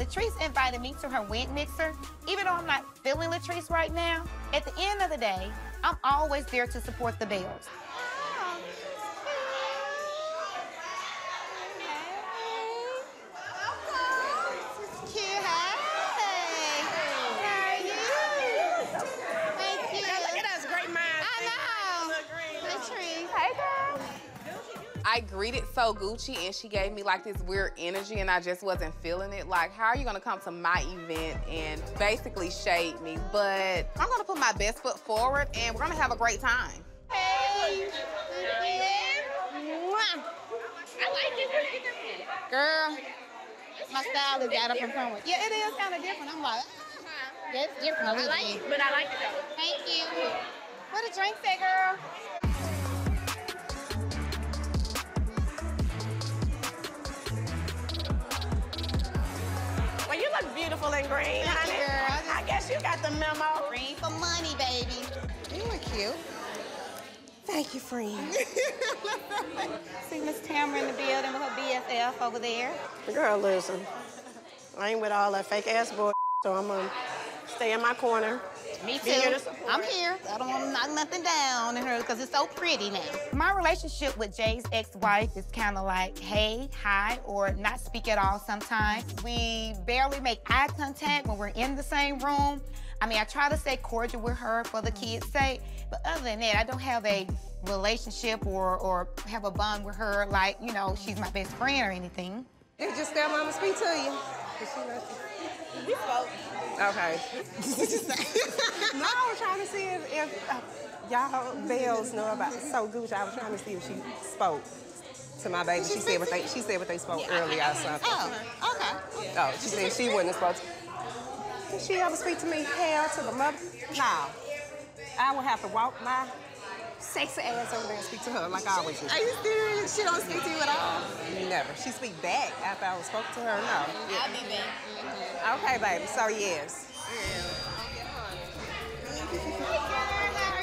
Latrice invited me to her wind mixer. Even though I'm not feeling Latrice right now, at the end of the day, I'm always there to support the Belles. I greeted Sogucci and she gave me like this weird energy and I just wasn't feeling it. Like, how are you gonna come to my event and basically shade me? But I'm gonna put my best foot forward and we're gonna have a great time. Hey, Mwah. I like it. Girl, my style is got up from somewhere. Yeah, it is kind of different. I'm like, yeah, it's different I like it, but I like it though. Thank you. What a drink say, girl? Look green, Thank honey. you, girl. I just- I guess you got the memo. Green for money, baby. You look cute. Thank you, friend. See Miss Tamara in the building with her BFF over there. Girl, listen. I ain't with all that fake ass boy, so I'm gonna stay in my corner. Me too. here to. I'm here. I don't want to knock nothing down in her because it's so pretty now. My relationship with Jay's ex-wife is kind of like, hey, hi, or not speak at all sometimes. We barely make eye contact when we're in the same room. I mean, I try to stay cordial with her for the kids' sake, but other than that, I don't have a relationship or, or have a bond with her like, you know, she's my best friend or anything. Did your stepmama speak to you? We spoke. Okay. no, I was trying to see if, if uh, y'all Belles know about Sogucci. I was trying to see if she spoke to my baby. She said what they she said what they spoke earlier or something. Oh, okay. Oh, she said she wouldn't have spoke. To... Did she ever speak to me? Hell to the mother? No. I would have to walk my sexy ass over there and speak to her like I always do. Are you serious? She don't speak to you at all? Never. She speak back after I was spoke to her. No. I'll be back. Okay, baby. So yes. Yeah.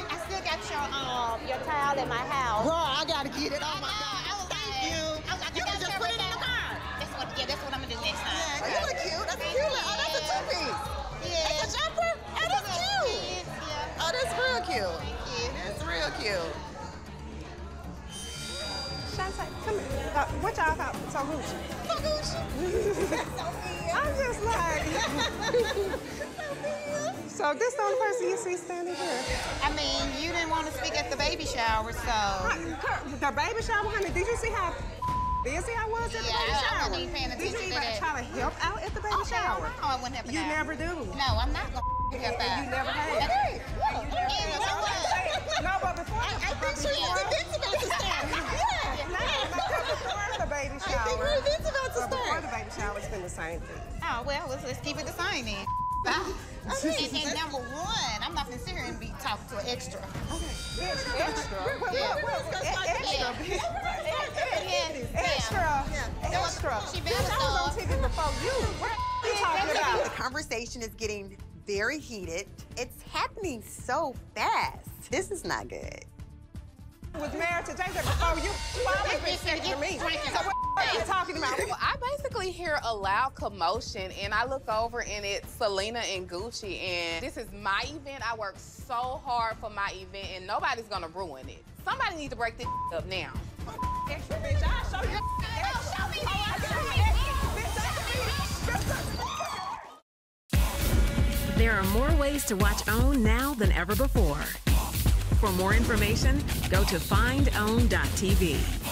I still got your um your towel in my house. Bro, I gotta get it. Oh I my Shantae, come here. Uh, what y'all thought? Sogucci. So Gucci. I'm just like. so this the only person you see standing here. I mean, you didn't want to speak at the baby shower, so The baby shower, honey. Did you see how busy I was at the Yeah, baby I- I shower? wasn't even paying Did you attention to even that. try to help out at the baby oh, shower? No, I wouldn't have You never do. No, I'm not gonna And that. you never have. Before the baby I think shower. her events about to But before the baby shower, it's been the same thing. Oh well, let's, let's keep it the same then. and, and number one, I'm not gonna sit here and be talking to an extra. Extra. Extra. Extra. Yeah. Extra. Extra. She better I was on. TV before you. What are you talking The conversation is getting very heated. It's happening so fast. This is not good. Was married to Jay before oh, you. Why was This been bitch texting me? drinking So what are you talking about? Well, I basically hear a loud commotion and I look over and it's Selena and Gucci and this is my event. I work so hard for my event and nobody's gonna ruin it. Somebody needs to break this up now. Extra bitch, I'll show you. Oh, show me that. There are more ways to watch OWN now than ever before. For more information, go to findown.tv.